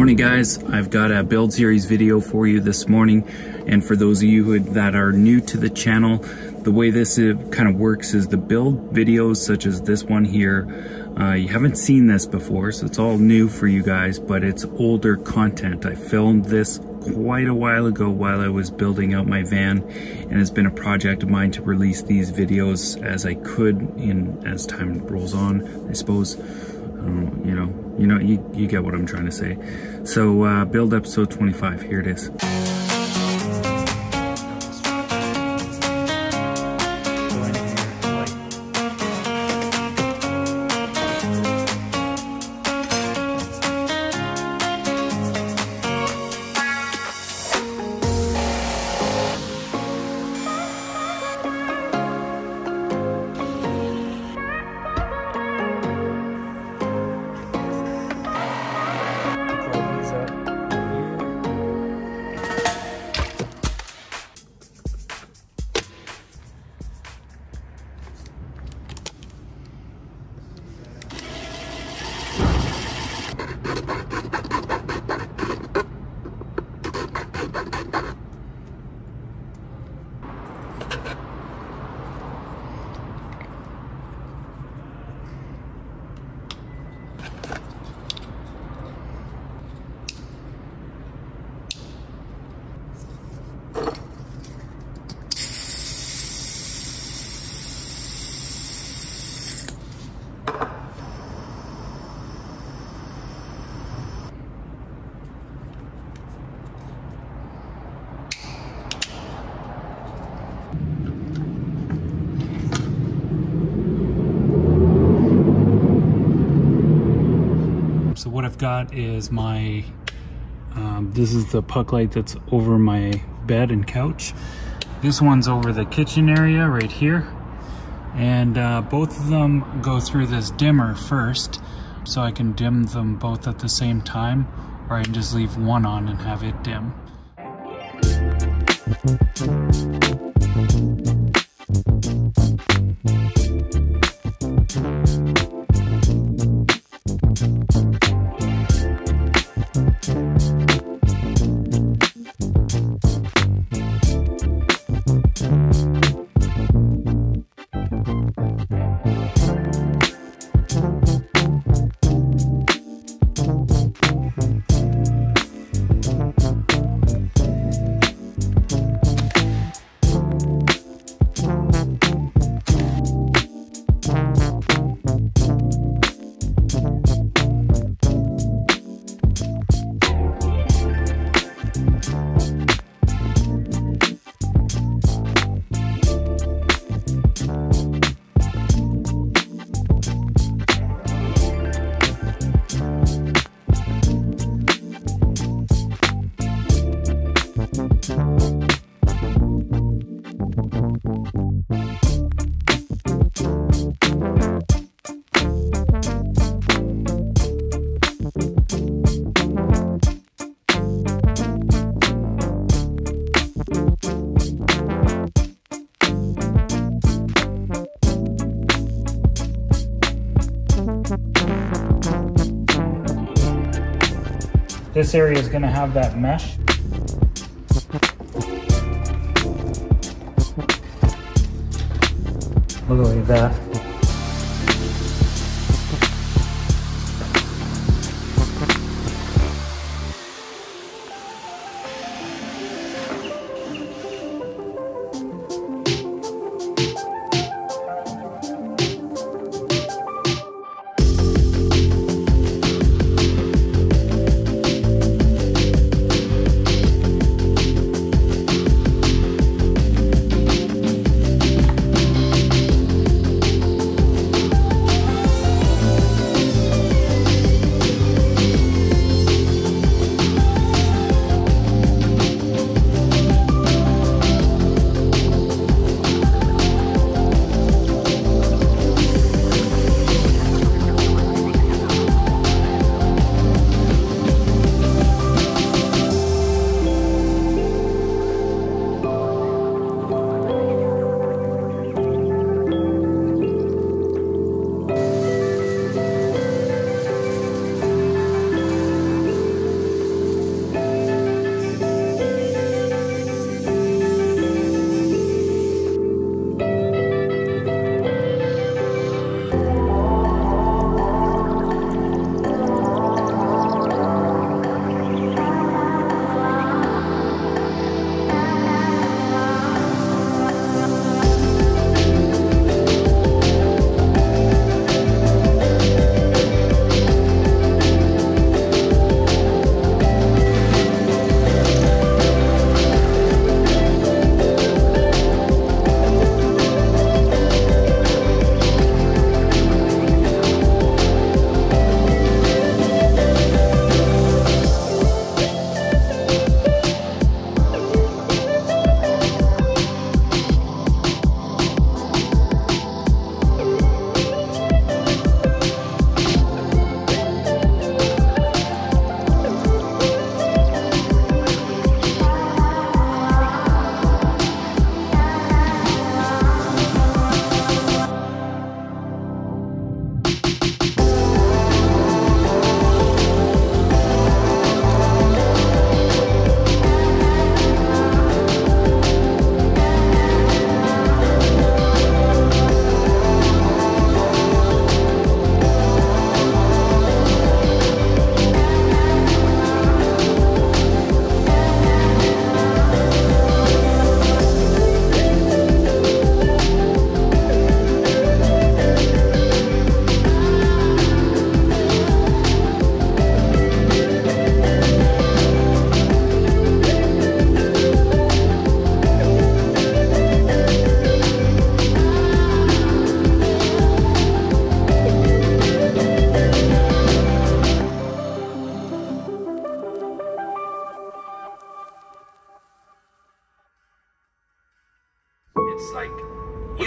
Morning guys, I've got a build series video for you this morning. And for those of you that are new to the channel, the way this uh, kind of works is the build videos such as this one here, uh, you haven't seen this before so it's all new for you guys but it's older content. I filmed this quite a while ago while I was building out my van and it's been a project of mine to release these videos as I could in as time rolls on I suppose um, you know you know you, you get what I'm trying to say. So uh, build episode 25 here it is got is my, um, this is the puck light that's over my bed and couch. This one's over the kitchen area right here. And uh, both of them go through this dimmer first, so I can dim them both at the same time, or I can just leave one on and have it dim. This area is going to have that mesh. Look at that.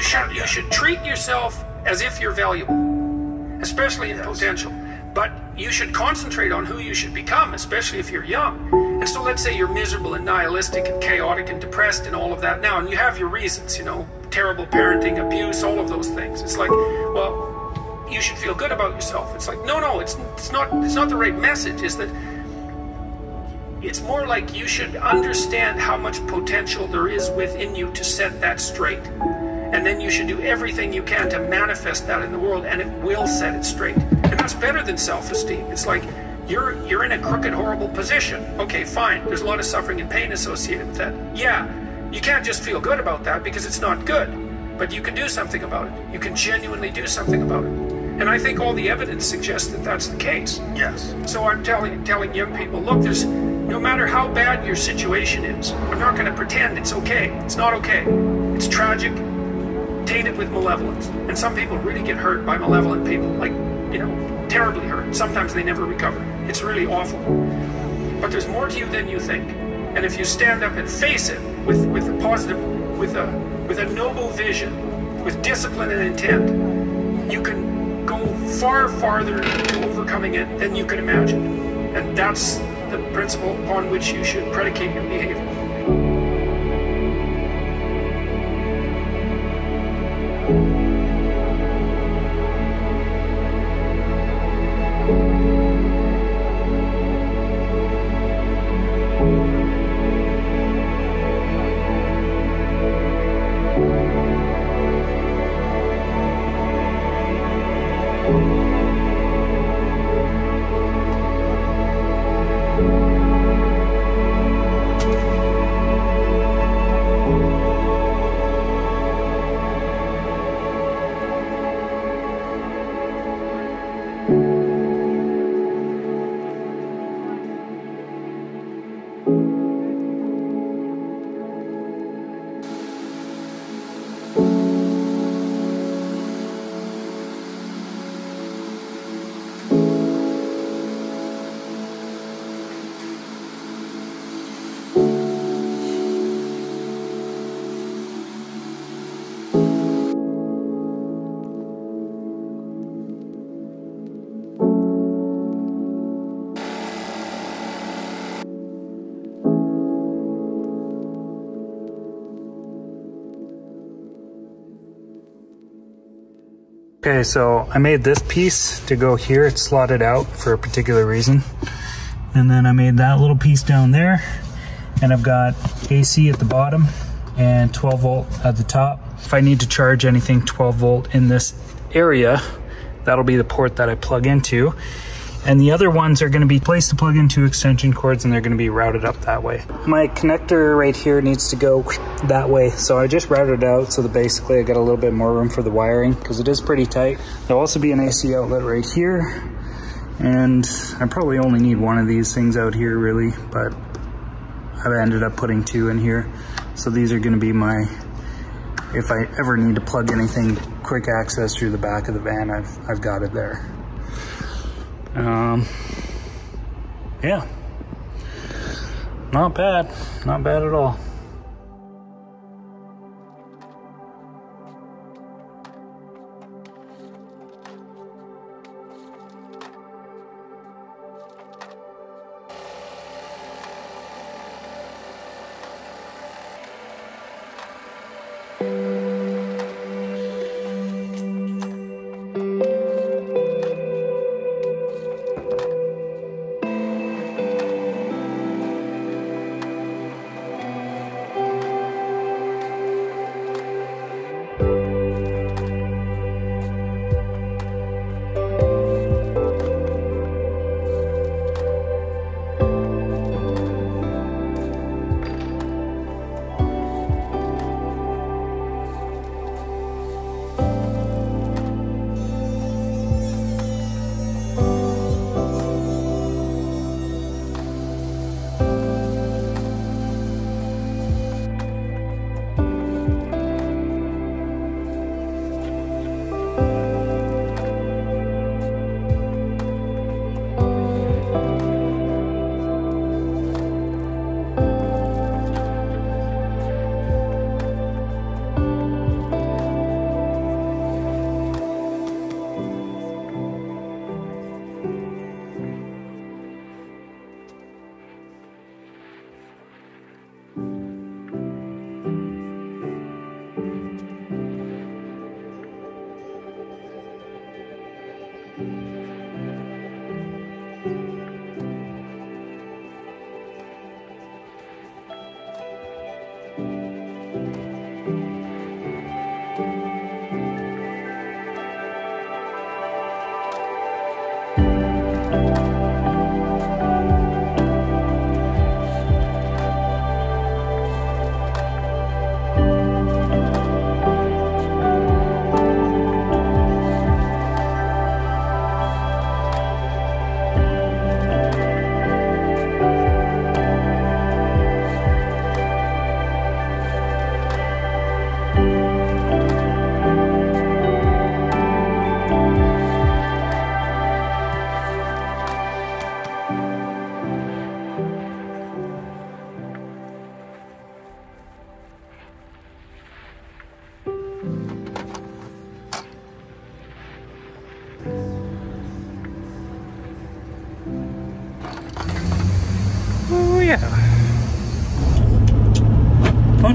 Should you should treat yourself as if you're valuable, especially in Yes. potential. But you should concentrate on who you should become, especially if you're young. And so let's say you're miserable and nihilistic and chaotic and depressed and all of that now, and you have your reasons, you know, terrible parenting, abuse, all of those things. It's like, well, you should feel good about yourself. It's like, no, no, it's it's not it's not the right message. Is that it's more like you should understand how much potential there is within you to set that straight. And then you should do everything you can to manifest that in the world and it will set it straight. And that's better than self-esteem. It's like you're you're in a crooked, horrible position. Okay, fine. There's a lot of suffering and pain associated with that. Yeah, you can't just feel good about that because it's not good. But you can do something about it. You can genuinely do something about it. And I think all the evidence suggests that that's the case. Yes. So I'm telling telling young people, look, there's no matter how bad your situation is, I'm not going to pretend it's okay. It's not okay. It's tragic, tainted with malevolence, and some people really get hurt by malevolent people, like you know, terribly hurt. Sometimes they never recover. It's really awful. But there's more to you than you think, and if you stand up and face it with with a positive, with a with a noble vision, with discipline and intent, you can go far farther to overcoming it than you can imagine. And that's the principle upon which you should predicate your behavior. Okay, so I made this piece to go here. It's slotted out for a particular reason. And then I made that little piece down there. And I've got AC at the bottom and 12 volt at the top. If I need to charge anything 12 volt in this area, that'll be the port that I plug into. And the other ones are going to be placed to plug into extension cords and they're going to be routed up that way. My connector right here needs to go that way. So I just routed it out so that basically I got a little bit more room for the wiring because it is pretty tight. There'll also be an AC outlet right here. And I probably only need one of these things out here really, but I've ended up putting two in here. So these are going to be my, if I ever need to plug anything quick access through the back of the van, I've, I've got it there. Um, yeah, not bad, not bad at all.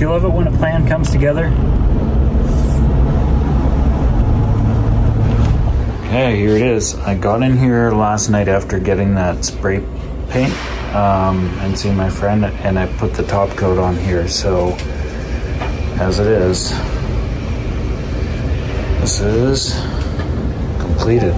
You love it when a plan comes together? Okay, here it is. I got in here last night after getting that spray paint um, and seeing my friend, and I put the top coat on here. So, as it is, this is completed.